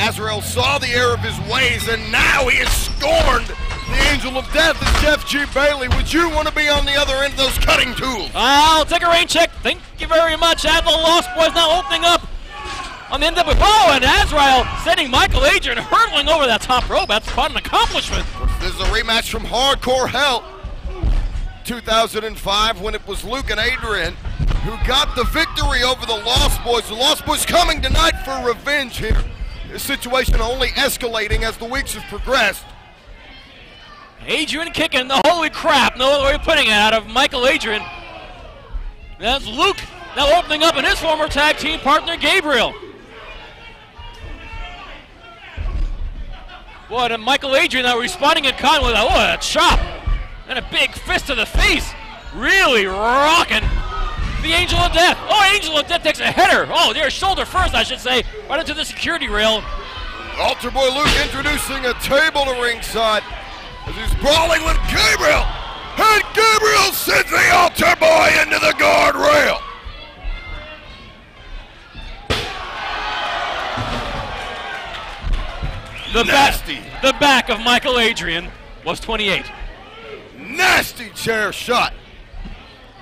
Azrael saw the error of his ways, and now he is scorned. The angel of death is Jeff G. Bailey. Would you want to be on the other end of those cutting tools? I'll take a rain check. Thank you very much. The Lost Boys now opening up on the end of it. Oh, and Azrael sending Mikel Adryan hurtling over that top rope. That's quite an accomplishment. This is a rematch from Hardcore Hell 2005 when it was Luke and Adryan who got the victory over the Lost Boys. The Lost Boys coming tonight for revenge here. Situation only escalating as the weeks have progressed. Adryan kicking the holy crap, no way putting it, out of Mikel Adryan. That's Luke now opening up in his former tag team partner, Gabriel. What, and Mikel Adryan now responding in kind with a, oh, a chop and a big fist to the face. Really rocking the Angel of Death. Oh, Angel of Death takes a header. Oh, their shoulder first, I should say, right into the security rail. Altar Boy Luke introducing a table to ringside as he's brawling with Gabriel. And Gabriel sends the Altar Boy into the guardrail. The Nasty. back, the back of Mikel Adryan was 28. Nasty chair shot.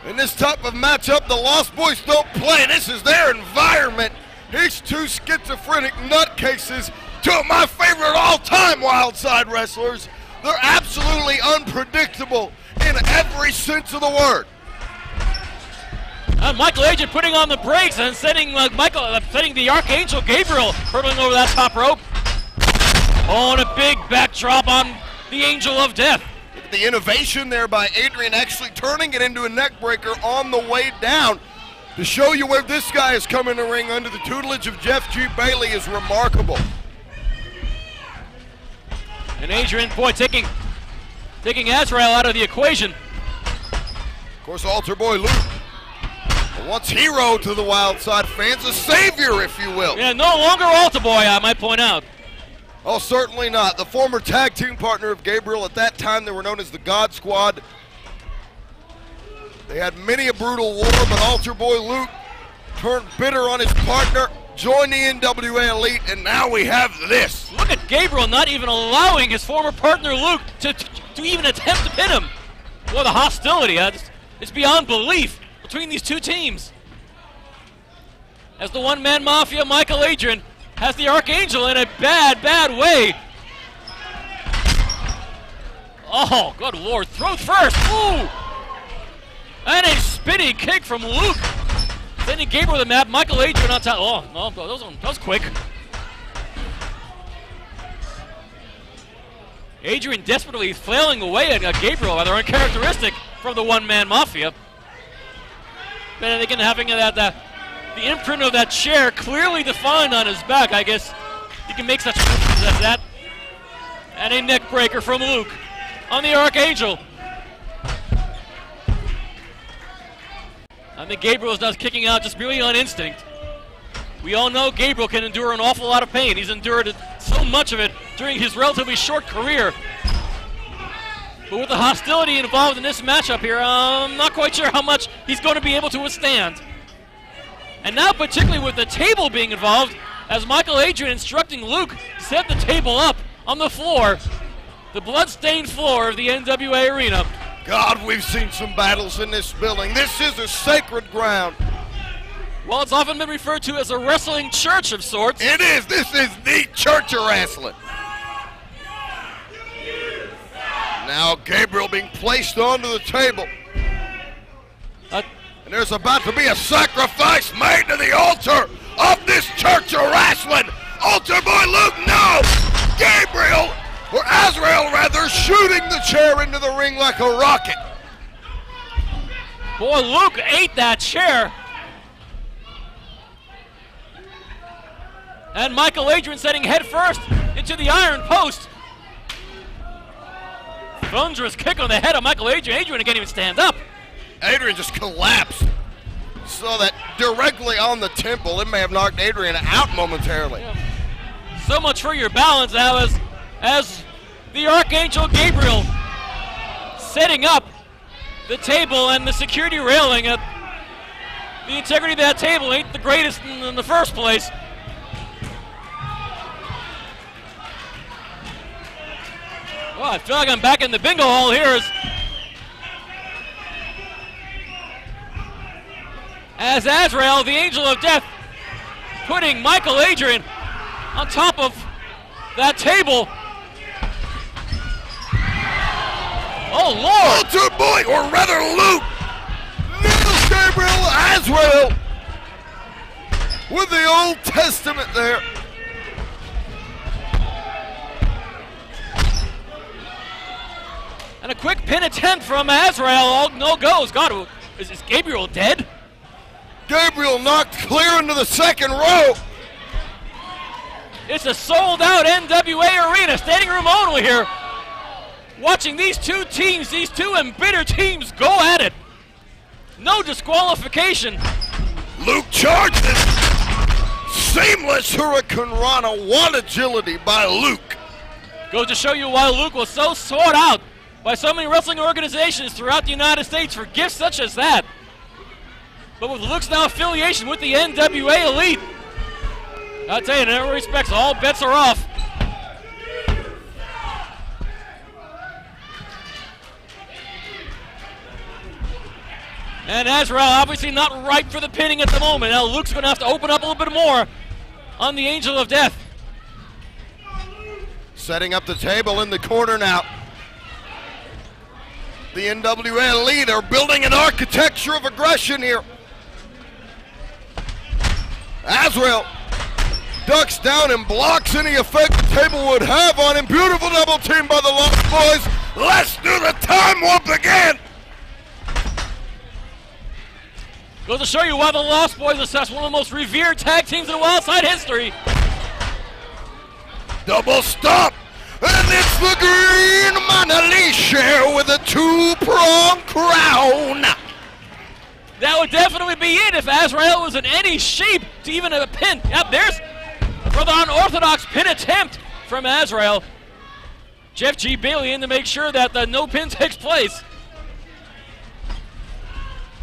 In this type of matchup, the Lost Boys don't play. This is their environment. These two schizophrenic nutcases, two of my favorite all-time Wild Side wrestlers. They're absolutely unpredictable in every sense of the word. Uh, Mikel Adryan putting on the brakes and sending uh, Mikel, uh, sending the Archangel Gabriel hurtling over that top rope. Oh, and a big backdrop on the Angel of Death. The innovation there by Adryan actually turning it into a neckbreaker on the way down. To show you where this guy is coming to ring under the tutelage of Jeff G. Bailey is remarkable. And Adryan, boy, taking taking Azrael out of the equation. Of course, Altar Boy Luke, once hero to the Wild Side fans, a savior, if you will. Yeah, no longer Altar Boy, I might point out. Oh, certainly not. The former tag team partner of Gabriel at that time, they were known as the God Squad. They had many a brutal war, but Altar Boy Luke turned bitter on his partner, joined the NWA Elite, and now we have this. Look at Gabriel not even allowing his former partner Luke to, to, to even attempt to pin him. Boy, the hostility, uh, it's, it's beyond belief between these two teams. As the one-man mafia, Mikel Adryan has the Archangel in a bad, bad way. Oh, good lord. Throat first. Ooh. And a spinning kick from Luke. Sending Gabriel the map. Mikel Adryan on top. Oh, no, that was, that was quick. Adryan desperately flailing away at uh, Gabriel, rather uncharacteristic from the one-man mafia. Again, having that, that the imprint of that chair clearly defined on his back, I guess you can make such moves as that. And a neck breaker from Luke on the Archangel. I think Gabriel is not kicking out just merely on instinct. We all know Gabriel can endure an awful lot of pain. He's endured so much of it during his relatively short career. But with the hostility involved in this matchup here, I'm not quite sure how much he's going to be able to withstand. And now, particularly with the table being involved, as Mikel Adryan instructing Luke set the table up on the floor, the blood-stained floor of the NWA Arena. God, we've seen some battles in this building. This is a sacred ground. Well, it's often been referred to as a wrestling church of sorts. It is. This is the church of wrestling. Now Gabriel being placed onto the table. Uh, and there's about to be a sacrifice made to the altar of this church of wrestling. Altar boy Luke, no! Gabriel, or Azrael rather, shooting the chair into the ring like a rocket. Boy, Luke ate that chair. And Mikel Adryan setting head first into the iron post. Thunderous kick on the head of Mikel Adryan. Adryan can't even stand up. Adryan just collapsed. Saw that directly on the temple. It may have knocked Adryan out momentarily. Yeah. So much for your balance, Alice, as the Archangel Gabriel setting up the table and the security railing at the integrity of that table ain't the greatest in, in the first place. Well, I feel like I'm back in the bingo hall here as as Azrael, the angel of death, putting Mikel Adryan on top of that table. Oh, Lord! Altar Boy, or rather Luke, Niels Gabriel Azrael with the Old Testament there. And a quick pin attempt from Azrael. All no goes. God, is, is Gabriel dead? Gabriel knocked clear into the second row. It's a sold out NWA arena, standing room only here. Watching these two teams, these two embittered teams go at it. No disqualification. Luke charges. Seamless hurricanrana. One agility by Luke. Goes to show you why Luke was so sought out by so many wrestling organizations throughout the United States for gifts such as that. But with Luke's now affiliation with the NWA Elite, I'll tell you, in every respects, all bets are off. And Azrael obviously not ripe for the pinning at the moment. Now Luke's going to have to open up a little bit more on the Angel of Death. Setting up the table in the corner now. The NWA Elite are building an architecture of aggression here. Azrael ducks down and blocks any effect the table would have on him. Beautiful double team by the Lost Boys. Let's do the time warp again. Goes to show you why the Lost Boys assess one of the most revered tag teams in Wildside history. Double stop. And it's the Green Manalicia with a two-prong crown. That would definitely be it if Azrael was in any shape to even a pin. Yep, there's for the unorthodox pin attempt from Azrael. Jeff G. Bailey in to make sure that the no pin takes place.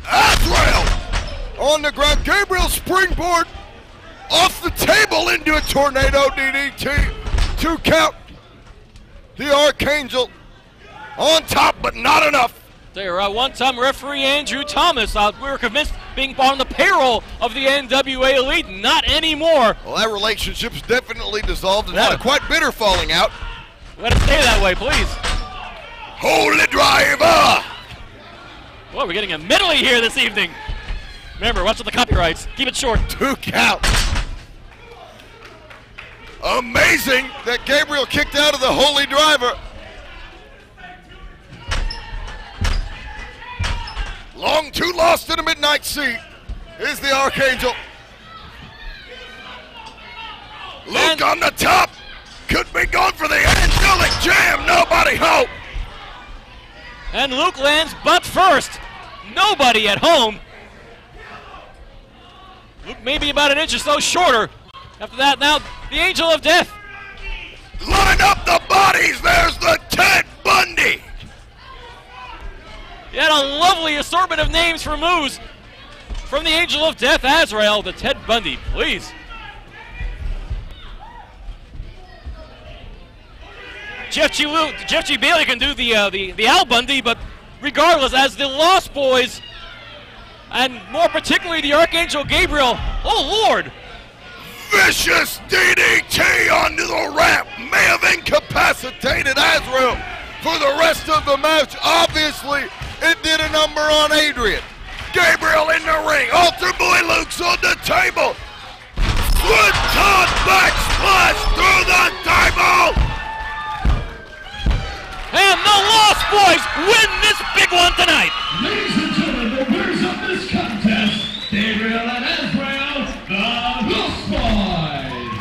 Azrael on the ground. Gabriel springboard off the table into a tornado DDT. Two count. The Archangel on top, but not enough. There, uh, one-time referee Andrew Thomas. Uh, we were convinced being on the payroll of the NWA Elite. Not anymore. Well, that relationship's definitely dissolved and had a quite bitter falling out. Let it stay that way, please. Holy driver! Boy, we're getting a medley here this evening. Remember, watch the copyrights. Keep it short. Two counts. Amazing that Gabriel kicked out of the Holy Driver. Long two lost in the midnight seat is the Archangel. Luke And- on the top. Could be going for the angelic jam. Nobody hope. And Luke lands butt first. Nobody at home. Luke maybe about an inch or so shorter. After that, now the Angel of Death. Line up the bodies. There's the Ted Bundy. He had a lovely assortment of names for moves. From the Angel of Death, Azrael, to Ted Bundy, please. Jeff G. Lu- Jeff G. Bailey can do the, uh, the the Al Bundy, but regardless, as the Lost Boys, and more particularly the Archangel Gabriel, oh Lord, Vicious DDT onto the ramp may have incapacitated Azrael for the rest of the match. Obviously, it did a number on Adryan. Gabriel in the ring. Altar Boy Luke's on the table. Swanton back splash through the table. and the Lost Boys win this big one tonight. Ladies and gentlemen, the winners of this contest, Gabriel and Azrael, the Lost Boys.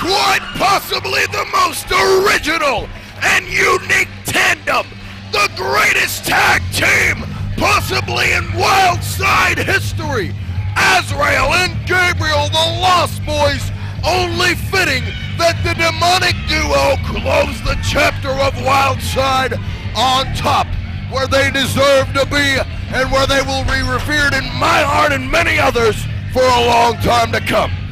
Quite possibly the most original and unique tandem. The greatest tag team possibly in Wildside history. Azrael and Gabriel, the Lost Boys, only fitting that the demonic duo close the chapter of Wildside on top, where they deserve to be and where they will be revered in my heart and many others for a long time to come.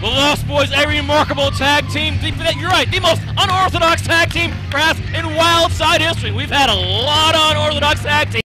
The Lost Boys, a remarkable tag team. You're right, the most unorthodox tag team perhaps in Wild Side history. We've had a lot of unorthodox tag teams.